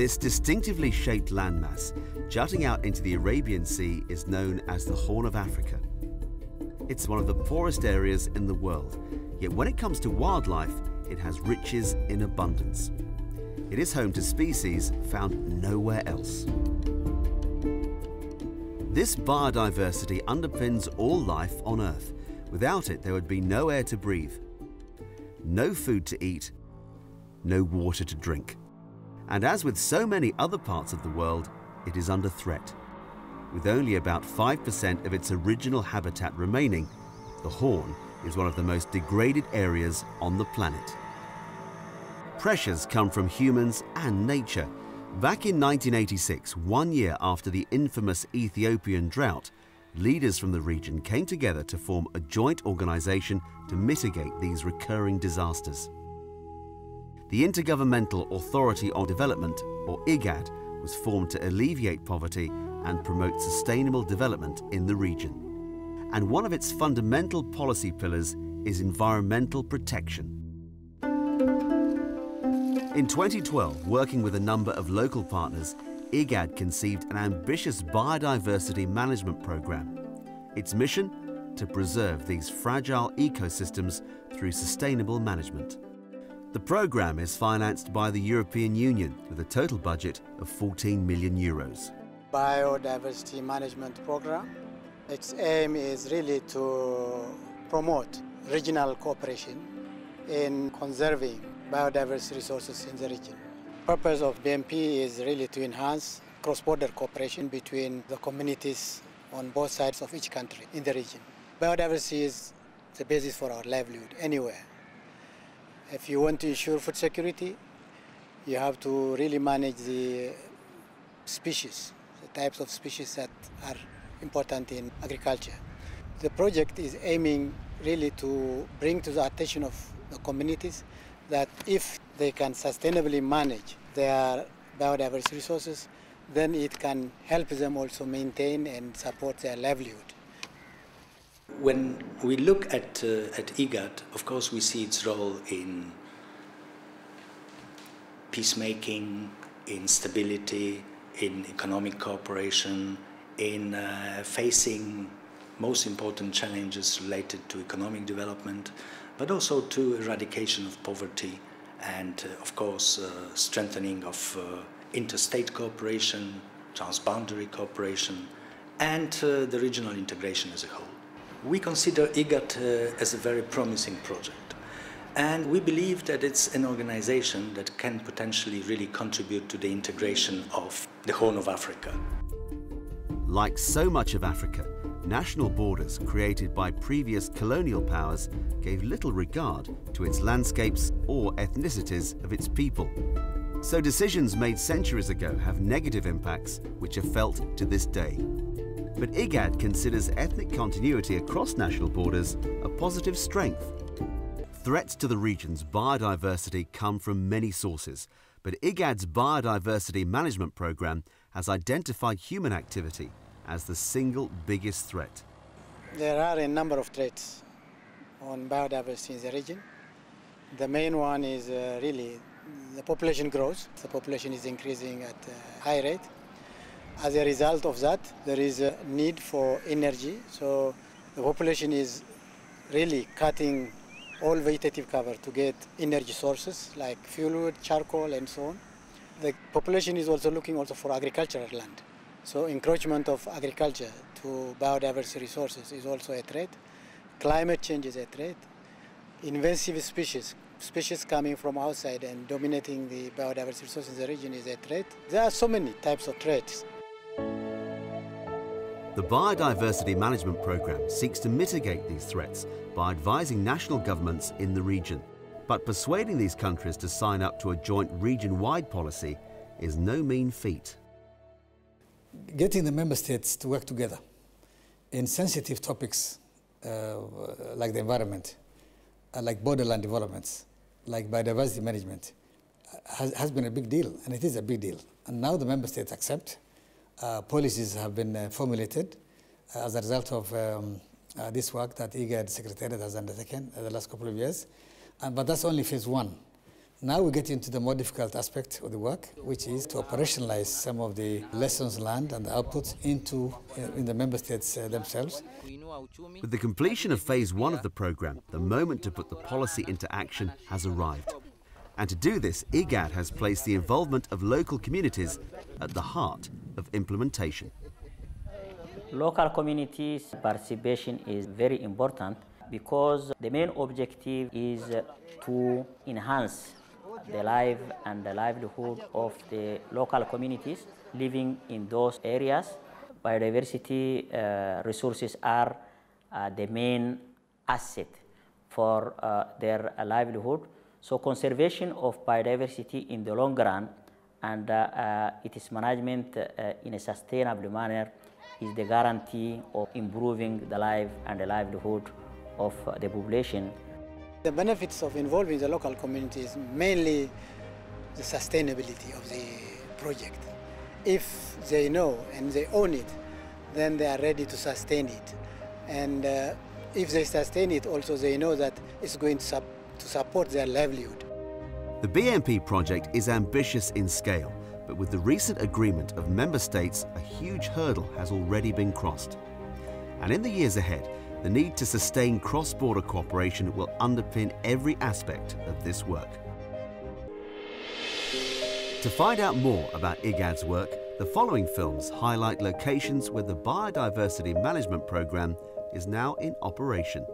This distinctively shaped landmass, jutting out into the Arabian Sea, is known as the Horn of Africa. It's one of the poorest areas in the world, yet when it comes to wildlife, it has riches in abundance. It is home to species found nowhere else. This biodiversity underpins all life on Earth. Without it, there would be no air to breathe, no food to eat, no water to drink. And as with so many other parts of the world, it is under threat. With only about 5% of its original habitat remaining, the Horn is one of the most degraded areas on the planet. Pressures come from humans and nature. Back in 1986, one year after the infamous Ethiopian drought, leaders from the region came together to form a joint organisation to mitigate these recurring disasters. The Intergovernmental Authority on Development, or IGAD, was formed to alleviate poverty and promote sustainable development in the region. And one of its fundamental policy pillars is environmental protection. In 2012, working with a number of local partners, IGAD conceived an ambitious biodiversity management program. Its mission? To preserve these fragile ecosystems through sustainable management. The program is financed by the European Union with a total budget of 14 million euros. Biodiversity Management Program. Its aim is really to promote regional cooperation in conserving biodiversity resources in the region. Purpose of BMP is really to enhance cross-border cooperation between the communities on both sides of each country in the region. Biodiversity is the basis for our livelihood anywhere. If you want to ensure food security, you have to really manage the species, the types of species that are important in agriculture. The project is aiming really to bring to the attention of the communities that if they can sustainably manage their biodiverse resources, then it can help them also maintain and support their livelihood. When we look at, uh, at IGAD, of course, we see its role in peacemaking, in stability, in economic cooperation, in uh, facing most important challenges related to economic development, but also to eradication of poverty and, uh, of course, uh, strengthening of uh, interstate cooperation, transboundary cooperation, and uh, the regional integration as a whole. We consider IGAD uh, as a very promising project. And we believe that it's an organization that can potentially really contribute to the integration of the Horn of Africa. Like so much of Africa, national borders created by previous colonial powers gave little regard to its landscapes or ethnicities of its people. So decisions made centuries ago have negative impacts which are felt to this day. But IGAD considers ethnic continuity across national borders a positive strength. Threats to the region's biodiversity come from many sources, but IGAD's Biodiversity Management Programme has identified human activity as the single biggest threat. There are a number of threats on biodiversity in the region. The main one is uh, really the population grows. The population is increasing at a high rate. As a result of that, there is a need for energy. So the population is really cutting all vegetative cover to get energy sources like fuel charcoal, and so on. The population is also looking also for agricultural land. So encroachment of agriculture to biodiversity resources is also a threat. Climate change is a threat. Invasive species, species coming from outside and dominating the biodiversity resources in the region is a threat. There are so many types of threats. The Biodiversity Management Programme seeks to mitigate these threats by advising national governments in the region. But persuading these countries to sign up to a joint region-wide policy is no mean feat. Getting the member states to work together in sensitive topics uh, like the environment, uh, like borderland developments, like biodiversity management, uh, has, has been a big deal, and it is a big deal. And now the member states accept policies have been uh, formulated uh, as a result of um, this work that IGAD Secretariat has undertaken the last couple of years. but that's only phase one. Now we get into the more difficult aspect of the work, which is to operationalize some of the lessons learned and the outputs into uh, in the member states uh, themselves. With the completion of phase one of the program, the moment to put the policy into action has arrived. And to do this, IGAD has placed the involvement of local communities at the heart of implementation. Local communities' participation is very important because the main objective is to enhance the life and the livelihood of the local communities living in those areas. Biodiversity uh, resources are uh, the main asset for uh, their livelihood. So conservation of biodiversity in the long run and uh, uh, its management uh, in a sustainable manner is the guarantee of improving the life and the livelihood of the population. The benefits of involving the local community is mainly the sustainability of the project. If they know and they own it, then they are ready to sustain it. And uh, if they sustain it, also they know that it's going to, su to support their livelihood. The BMP project is ambitious in scale, but with the recent agreement of member states, a huge hurdle has already been crossed. And in the years ahead, the need to sustain cross-border cooperation will underpin every aspect of this work. To find out more about IGAD's work, the following films highlight locations where the Biodiversity Management Programme is now in operation.